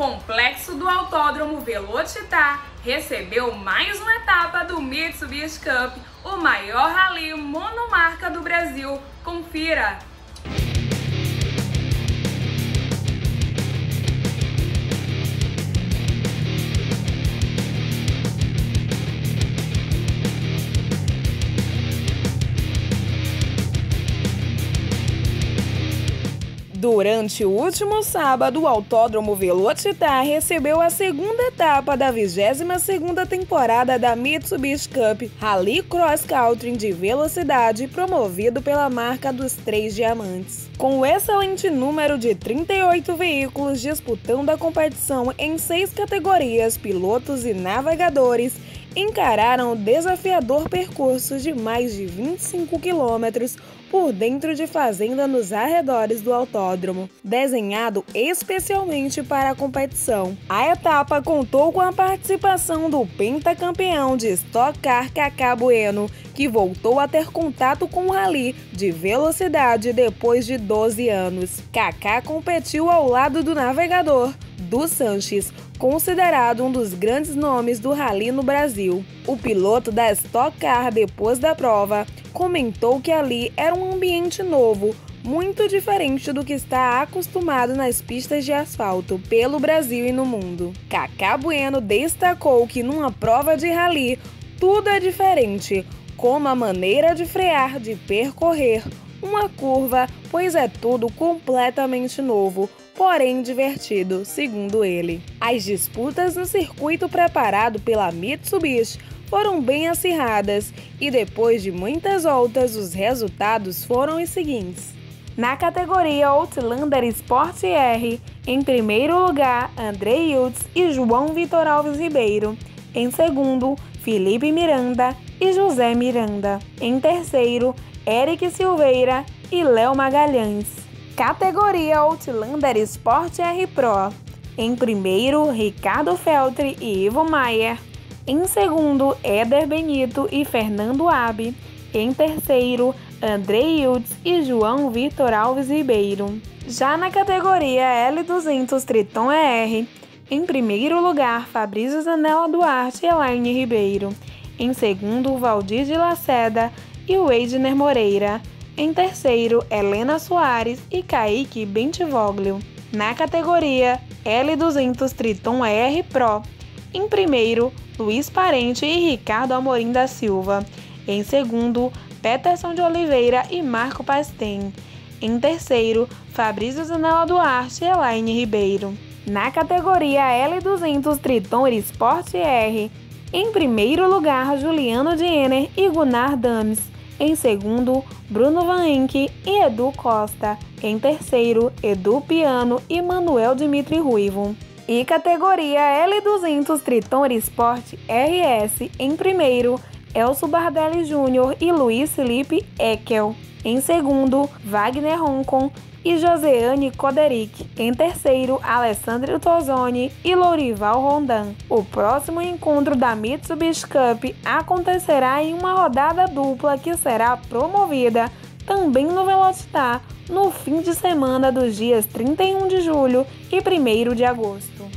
Complexo do Autódromo Velocitar recebeu mais uma etapa do Mitsubishi Cup, o maior rally monomarca do Brasil. Confira! Durante o último sábado, o Autódromo Velocitar recebeu a segunda etapa da 22ª temporada da Mitsubishi Cup Rally Cross Country de velocidade promovido pela marca dos Três Diamantes. Com o excelente número de 38 veículos disputando a competição em seis categorias, pilotos e navegadores encararam o desafiador percurso de mais de 25 quilômetros por dentro de fazenda nos arredores do autódromo, desenhado especialmente para a competição. A etapa contou com a participação do pentacampeão de Stock Car Cacá Bueno, que voltou a ter contato com o rally de velocidade depois de 12 anos. Kaká competiu ao lado do navegador, do Sanches, considerado um dos grandes nomes do rally no Brasil. O piloto da Stock Car, depois da prova, comentou que ali era um ambiente novo, muito diferente do que está acostumado nas pistas de asfalto pelo Brasil e no mundo. Cacá Bueno destacou que numa prova de rally tudo é diferente, como a maneira de frear, de percorrer uma curva, pois é tudo completamente novo porém divertido, segundo ele. As disputas no circuito preparado pela Mitsubishi foram bem acirradas e depois de muitas voltas os resultados foram os seguintes. Na categoria Outlander Sport R, em primeiro lugar, André Yutz e João Vitor Alves Ribeiro. Em segundo, Felipe Miranda e José Miranda. Em terceiro, Eric Silveira e Léo Magalhães categoria Outlander Sport R Pro. Em primeiro, Ricardo Feltri e Ivo Maier. Em segundo, Éder Benito e Fernando Abe. Em terceiro, André Hiltz e João Vitor Alves Ribeiro. Já na categoria L200 Triton ER, em primeiro lugar, Fabrício Zanella Duarte e Elaine Ribeiro. Em segundo, Valdir de Laceda e Weidner Moreira. Em terceiro, Helena Soares e Kaique Bentivoglio. Na categoria L200 Triton ER Pro. Em primeiro, Luiz Parente e Ricardo Amorim da Silva. Em segundo, Peterson de Oliveira e Marco Pastem. Em terceiro, Fabrício Zanella Duarte e Elaine Ribeiro. Na categoria L200 Triton Sport R, em primeiro lugar, Juliano Diener e Gunnar Dames. Em segundo, Bruno Van Enck e Edu Costa. Em terceiro, Edu Piano e Manuel Dimitri Ruivo. E categoria L200 Triton Sport RS. Em primeiro, Elso Bardelli Júnior e Luiz Felipe Eckel. Em segundo, Wagner Roncon e Joseane Coderic. Em terceiro, Alessandro Tozoni e Lourival Rondan. O próximo encontro da Mitsubishi Cup acontecerá em uma rodada dupla que será promovida também no Velocitar no fim de semana dos dias 31 de julho e 1 de agosto.